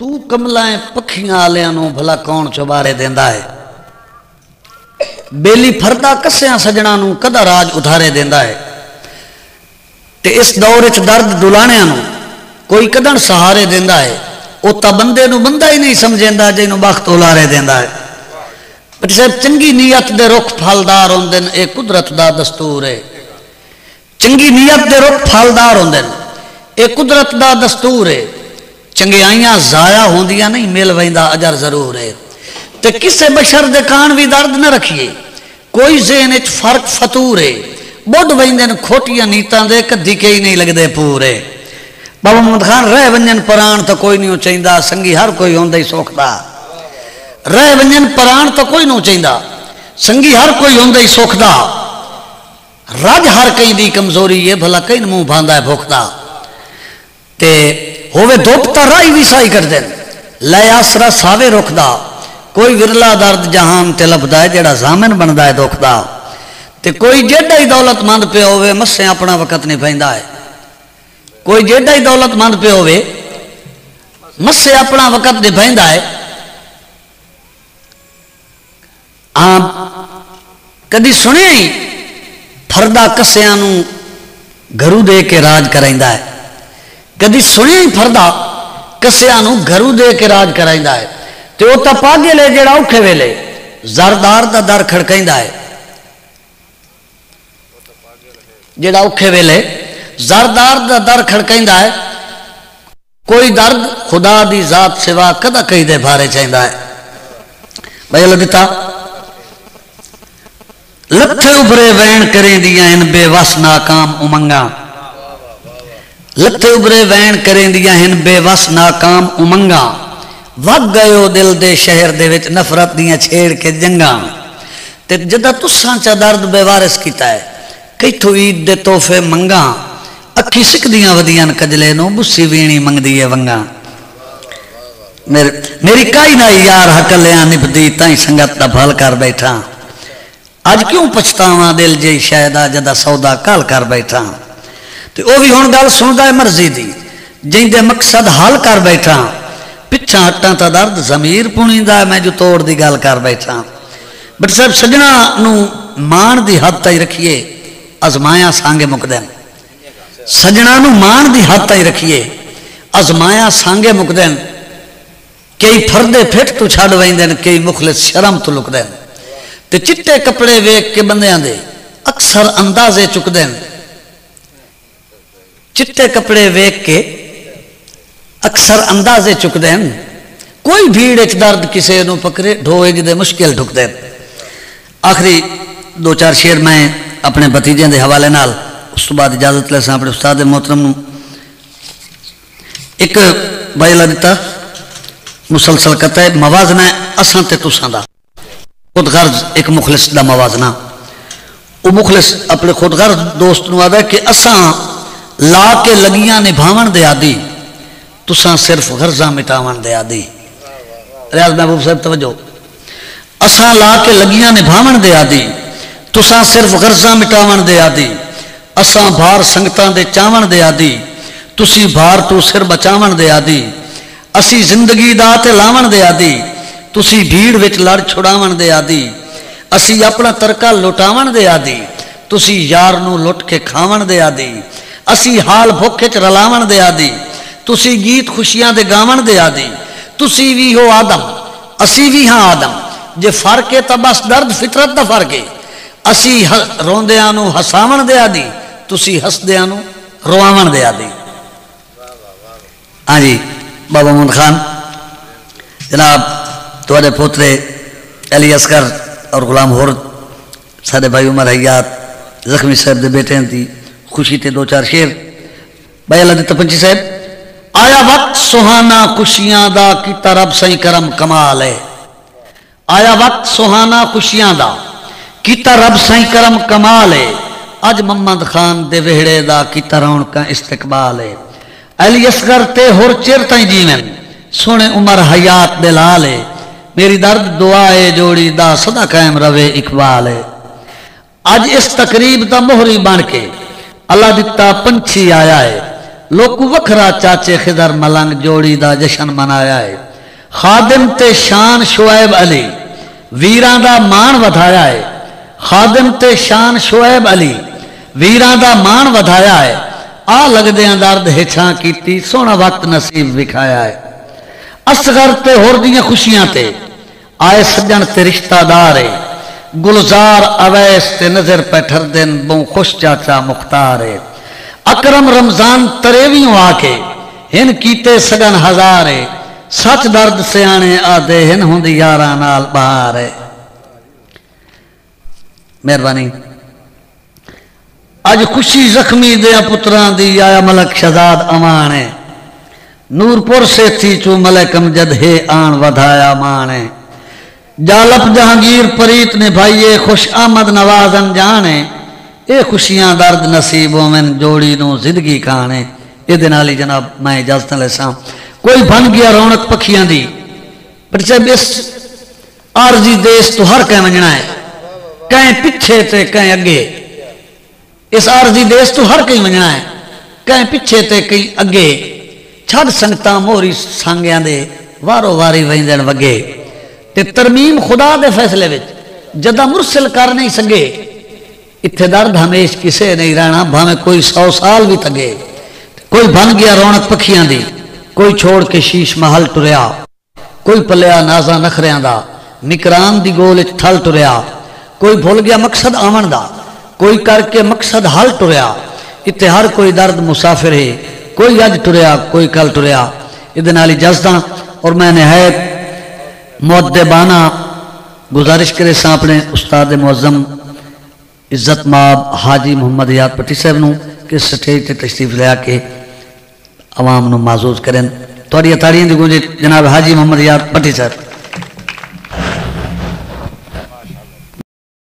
ਤੂੰ ਕਮਲਾਂ ਪੱਖੀਆਂ ਵਾਲਿਆਂ ਨੂੰ ਭਲਾ ਕੌਣ ਚੁਬਾਰੇ ਦਿੰਦਾ ਹੈ ਬੇਲੀ ਫਰਦਾ ਕੱਸਿਆਂ ਸਜਣਾ ਨੂੰ ਕਦਾ ਰਾਜ ਉਧਾਰੇ ਦਿੰਦਾ ਹੈ ਤੇ ਇਸ ਦੌਰ ਵਿੱਚ ਦਰਦ ਦੁਲਾਣਿਆਂ ਨੂੰ ਕੋਈ ਕਦਣ ਸਹਾਰੇ ਦਿੰਦਾ ਹੈ ਉਹ ਤਾਂ ਬੰਦੇ ਨੂੰ ਬੰਦਾ ਹੀ ਨਹੀਂ ਸਮਝਦਾ ਜਿਹਨੂੰ ਵਕਤ ਉਲਾਰੇ ਦਿੰਦਾ ਹੈ ਪਰ ਸਾਹਿਬ ਚੰਗੀ ਨੀਅਤ ਦੇ ਰੁੱਖ ਫਲਦਾਰ ਹੁੰਦੇ ਨੇ, ਇਹ ਕੁਦਰਤ ਦਾ ਦਸਤੂਰ ਹੈ ਚੰਗੀ ਨੀਅਤ ਦੇ ਰੁੱਖ ਫਲਦਾਰ ਹੁੰਦੇ ਨੇ, ਇਹ ਕੁਦਰਤ ਦਾ ਦਸਤੂਰ ਹੈ ਚੰਗਿਆਈਆਂ ਜ਼ਾਇਆ ਹੁੰਦੀਆਂ ਨਹੀਂ ਮਿਲ ਵੈਂਦਾ ਅਜਰ ਜ਼ਰੂਰ ਹੈ ਤੇ ਕਿਸੇ ਬਸ਼ਰ ਦੇ ਕਾਨ ਵੀ ਦਰਦ ਨਾ ਰੱਖੀਏ ਕੋਈ ਜ਼ੇਨ ਵਿੱਚ ਫਰਕ ਫਤੂਰ ਹੈ ਬੁੱਢ ਵੈਂਦੇ ਨੇ ਖੋਟੀਆਂ ਨੀਤਾਂ ਦੇ ਕਦੀ ਕਈ ਨਹੀਂ ਲੱਗਦੇ ਪੂਰੇ ਬਾਬਾ ਮੁਹੰਮਦ ਖਾਨ ਰਹਿ ਵੰਜਨ ਪ੍ਰਾਣ ਤਾਂ ਕੋਈ ਨਹੀਂ ਚਾਹੀਦਾ ਸੰਗੀ ਹਰ ਕੋਈ ਹੁੰਦਾ ਹੀ ਸੁੱਖ ਦਾ ਰਹਿ ਵੰਜਨ ਪ੍ਰਾਣ ਤਾਂ ਕੋਈ ਨਹੀਂ ਚਾਹੀਦਾ ਸੰਗੀ ਹਰ ਕੋਈ ਹੁੰਦਾ ਹੀ ਸੁੱਖ ਦਾ ਰੱਜ ਹਰ ਕਈ ਦੀ ਕਮਜ਼ੋਰੀ ਹੈ ਭਲਾ ਕਈ ਮੂੰਹ ਭਾਂਦਾ ਹੈ ਭੁੱਖ ਦਾ ਤੇ ਹੋਵੇ ਦੁੱਖ ਤਾਂ ਰਾਈ ਵੀ ਸਾਈ ਕਰਦੇ ਨੇ ਲੈ ਆਸਰਾ ਸਾਵੇ ਰੁਖਦਾ ਕੋਈ ਵਿਰਲਾ ਦਰਦ ਜਹਾਨ ਤੇ ਲੱਭਦਾ ਹੈ ਜਿਹੜਾ ਜ਼ਾਮਨ ਬਣਦਾ ਹੈ ਦੁੱਖ ਦਾ ਤੇ ਕੋਈ ਜਿਹੜਾ ਹੀ ਦੌਲਤਮੰਦ ਪਿਆ ਹੋਵੇ ਮੱਸੇ ਆਪਣਾ ਵਕਤ ਨਹੀਂ ਪੈਂਦਾ ਹੈ ਕੋਈ ਜਿਹੜਾ ਹੀ ਦੌਲਤਮੰਦ ਪਿਆ ਹੋਵੇ ਮੱਸੇ ਆਪਣਾ ਵਕਤ ਨਹੀਂ ਪੈਂਦਾ ਹੈ ਆਪ ਕਦੀ ਸੁਣਿਆ ਹੀ ਫਰਦਾ ਕੱਸਿਆਂ ਨੂੰ ਘਰੂ ਦੇ ਕੇ ਰਾਜ ਕਰਾਂਦਾ ਹੈ ਕਦੀ ਸੁਣਿਆ ਹੀ ਫਰਦਾ ਕੱਸਿਆਂ ਨੂੰ ਘਰੂ ਦੇ ਕੇ ਰਾਜ ਕਰਾਂਦਾ ਹੈ ਤੇ ਉਹ ਤਾਂ ਪਾਗੇ ਲੈ ਜਿਹੜਾ ਔਖੇ ਵੇਲੇ ਜ਼ਰਦਾਰ ਦਾ ਦਰ ਖੜਕਾਂਦਾ ਹੈ ਜਿਹੜਾ ਔਖੇ ਵੇਲੇ ਜ਼ਰਦਾਰ ਦਾ ਦਰ ਖੜਕਾਂਦਾ ਹੈ ਕੋਈ ਦਰਦ ਖੁਦਾ ਦੀ ਜ਼ਾਤ ਸਿਵਾ ਕਦਾ ਕਹੀ ਦੇ ਭਾਰੇ ਚਾਹੀਦਾ ਹੈ ਭਾਈ ਲਗਤਾ ਲੱਥੇ ਉਭਰੇ ਵੈਣ ਕਰੇਂਦੀਆਂ ਇਨ ਬੇਵਸ ਨਾਕਾਮ ਉਮੰਗਾ ਲੱਥੇ लथे उबरे वैन करें दिया हैं बेवस नाकाम उमंगा। वग गयो दिल दे शहर दे नफरत दियाँ छेड़ के जंगा। ते जदा तुसां चा दर्द बेवारिस कीता है किथों ईद दे तोहफे मंगा। अखी सिकदियाँ वदियाँ कजले नो, बुस्सी वीणी मंगदी है वंगा। मेरे, मेरी काई ना यार हकलियाँ निपदी ताई संगत का फल कर बैठा। अज क्यों पछतावा दिल जे शायद जदा सौदा कल कर बैठा? तो वह भी हूँ गल सुनता मर्ज़ी की जिंदे मकसद हल कर बैठा पिछा हटा तो दर्द जमीर पुणीदा मैं जो तोड़ की गल कर बैठा बट साहब सजना माण की हद तई रखिए अजमाया सांगे मुकद सजना माण की हद तई रखिए अजमाया सांगे मुकद कई फरदे फिट तू छड़ वेंदे कई मुखलिस शर्म तो लुकद तो चिट्टे कपड़े वेख के बंद अक्सर अंदाजे चुकते हैं ਦੇ ਅਕਸਰ ਅੰਦਾਜ਼ੇ ਚੁੱਕਦੇ ਨੇ ਚਿੱਟੇ ਕੱਪੜੇ ਵੇਖ ਕੇ ਅਕਸਰ ਅੰਦਾਜ਼ੇ ਚੁੱਕਦੇ ਹਨ ਕੋਈ ਭੀੜ ਵਿੱਚ ਦਰਦ ਕਿਸੇ ਨੂੰ ਪਕੜੇ ਢੋਏ ਜਿਹਦੇ ਮੁਸ਼ਕਿਲ ਢੁਕਦੇ ਆਖਰੀ ਦੋ ਚਾਰ ਸ਼ੇਰ ਮੈਂ ਆਪਣੇ ਭਤੀਜਿਆਂ ਦੇ ਹਵਾਲੇ ਨਾਲ ਉਸ ਤੋਂ ਬਾਅਦ ਇਜਾਜ਼ਤ ਲੈ ਸਾਂ ਆਪਣੇ ਉਸਤਾਦ ਮੁਹਤਰਮ ਨੂੰ ਇੱਕ ਬਾਇਲਾ ਦਿੱਤਾ ਮੁਸਲਸਲ ਕਰਤਾ ਹੈ ਮਵਾਜ਼ਨਾ ਹੈ ਅਸਾਂ ਤੇ ਤੁਸਾਂ ਦਾ ਖੁਦ ਗਰਜ਼ ਇੱਕ ਮੁਖਲਿਸ ਦਾ ਮਵਾਜ਼ਨਾ ਉਹ ਮੁਖਲਿਸ ਆਪਣੇ ਖੁਦ ਗਰਜ਼ ਦੋਸਤ ਨੂੰ ਆਦਾ ਕਿ ਅਸਾਂ ਲਾ ਕੇ ਲਗੀਆਂ ਨਿਭਾਵਣ ਦੇ ਆਦੀ ਤੁਸਾਂ ਸਿਰਫ ਗਰਜ਼ਾਂ ਮਿਟਾਵਣ ਦੇ ਆਦੀ ਰਿਆਜ਼ ਮਹਿਬੂਬ ਸਾਹਿਬ ਤਵਜੋ ਅਸਾਂ ਲਾ ਕੇ ਲਗੀਆਂ ਨਿਭਾਵਣ ਦੇ ਆਦੀ ਤੁਸਾਂ ਸਿਰਫ ਗਰਜ਼ਾਂ ਮਿਟਾਵਣ ਦੇ ਆਦੀ ਅਸਾਂ ਭਾਰ ਸੰਗਤਾਂ ਦੇ ਚਾਵਣ ਦੇ ਆਦੀ ਤੁਸੀਂ ਭਾਰ ਤੋਂ ਸਿਰ ਬਚਾਵਣ ਦੇ ਆਦੀ ਅਸੀਂ ਜ਼ਿੰਦਗੀ ਦਾ ਤੇ ਲਾਵਣ ਦੇ ਆਦੀ ਤੁਸੀਂ ਭੀੜ ਵਿੱਚ ਲੜ ਛੁਡਾਵਣ ਦੇ ਆਦੀ ਅਸੀਂ ਆਪਣਾ ਤਰਕਾ ਲੁਟਾਵਣ ਦੇ ਆਦੀ ਤੁਸੀਂ ਯਾਰ ਨੂੰ ਲੁੱਟ ਕੇ ਖਾਵਣ ਦੇ ਆਦੀ ਅਸੀਂ ਹਾਲ ਭੁੱਖੇ ਚ ਰਲਾਵਣ ਦੇ ਆਦੀ ਤੁਸੀਂ ਗੀਤ ਖੁਸ਼ੀਆਂ ਦੇ ਗਾਵਣ ਦੇ ਆਦੀ ਤੁਸੀਂ ਵੀ ਹੋ ਆਦਮ ਅਸੀਂ ਵੀ ਹਾਂ ਆਦਮ ਜੇ ਫਰਕ ਹੈ ਤਾਂ ਬਸ ਦਰਦ ਫਿਤਰਤ ਦਾ ਫਰਕ ਹੈ ਅਸੀਂ ਰੋਂਦਿਆਂ ਨੂੰ ਹਸਾਵਣ ਦੇ ਆਦੀ ਤੁਸੀਂ ਹੱਸਦਿਆਂ ਨੂੰ ਰਵਾਵਣ ਦੇ ਆਦੀ ਹਾਂਜੀ ਬਾਬਾ ਮੁਹੰਮਦ ਖਾਨ ਜਨਾਬ ਤੁਹਾਡੇ ਪੋਤਰੇ ਅਲੀ ਅਸਕਰ ਔਰ ਗੁਲਾਮ ਹੋਰ ਸਾਡੇ ਭਾਈ ਉਮਰ ਹਯਾਤ ਜ਼ਖਮੀ ਸਾਹਿਬ ਦੇ ਬੇਟਿਆਂ ਦੀ खुशी थे दो चार शेर। भाई अल्लाह दिता पंची साहब, आया वक्त सुहाना खुशियाँ दा की तरफ़ सही करम कमाल है। आया वक्त सुहाना खुशियाँ दा की तरफ़ सही करम कमाल है। अज मोहम्मद खान दे वेहड़े दा की तरह का इस्तकबाल है। अली असगर ते होर चिर ताई जीवन, सोने उमर हयात दे लाल है। मेरी दर्द दुआ है, जोड़ी दा सदा कायम रवे इकबाल है। अज इस तकरीब दा मोहरी बन के अल्लाह दिता पंछी आया है। लोग वखरा चाचे खिदर मलंग जोड़ी का जशन मनाया है। खादिम ते शान शुएब अली, वीर का माण वधाया है। खादिम ते शान शुएब अली, वीर का माण वधाया है। आ लगद दर्द हेछा की सोहना वक्त नसीब विखाया है। असगर ते होर दियाँ खुशियाँ ते, आए सजन ते रिश्तादार है। गुलजार अवैस ते नज़र पैठर दिन, बो खुश चाचा मुख्तार है। अकरम रमज़ान तरेवियों आके, हिन कीते सगन हजारे सच दर्द सियाने आदे हिन हुंदी यारा नाल बहार है। मेहरबानी। अज खुशी जख्मी दे पुत्रां दी आया मलक शहजाद अमान है। नूरपुर से थी चू मलकम जद हे आन वधाया माने है। जालप जहांगीर परीत ने, भाई, ये खुश आमद नवाज़ अनजान है। ये खुशियाँ दर्द नसीबों में जोड़ी नो ज़िंदगी खान ये नाल ही जनाब मैं इजाज़त लैसा कोई बन गया रौनक पखियाँ दी। पर जब इस आरजी देश तो हर कह मजना है, कें पिछे ते कें अगे इस आरजी देश तो हर कहीं वजना है, कें पिछे ते कहीं अगे छड़ संगत मोहरी सांगिया वारो वारी वेंदन वगे ਤੇ ਤਰਮੀਮ ਖੁਦਾ ਦੇ ਫੈਸਲੇ ਵਿੱਚ ਜਦਾਂ ਮੁਰਸਲ ਕਰ ਨਹੀਂ ਸਕੇ ਇੱਥੇ ਦਰਦ ਹਮੇਸ਼ ਕਿਸੇ ਨਹੀਂ ਰਹਿਣਾ ਭਾਵੇਂ ਕੋਈ 100 ਸਾਲ ਵੀ ਤਗੇ ਕੋਈ ਬਣ ਗਿਆ ਰੌਣਕ ਪੱਖੀਆਂ ਦੀ ਕੋਈ ਛੋੜ ਕੇ ਸ਼ੀਸ਼ ਮਹਲ ਟੁਰਿਆ ਕੋਈ ਪੱਲਿਆ ਨਾਜ਼ਾ ਨਖਰਿਆਂ ਦਾ ਨਿਕਰਾਨ ਦੀ ਗੋਲ ਵਿੱਚ ਥਲ ਟੁਰਿਆ ਕੋਈ ਭੁੱਲ ਗਿਆ ਮਕਸਦ ਆਵਣ ਦਾ ਕੋਈ ਕਰਕੇ ਮਕਸਦ ਹਲ ਟੁਰਿਆ ਇੱਥੇ ਹਰ ਕੋਈ ਦਰਦ ਮੁਸਾਫਿਰ ਹੈ ਕੋਈ ਅੱਜ ਟੁਰਿਆ ਕੋਈ ਕੱਲ ਟੁਰਿਆ ਇਹਦੇ ਨਾਲ ਹੀ ਜਜ਼ਦਾ ਔਰ ਮੈਂ ਨਹਾਇਤ मुद्देबाना गुजारिश करे सां अपने उस्ताद मुअज़म इज़्ज़त माब हाजी मुहम्मद याद पट्टी साहब न कि स्टेज पर तशरीफ़ लिया के आवाम माजूज करें थोड़ी अताड़ियाँ जो गुंजे जनाब हाजी मुहम्मद याद पट्टी साहब।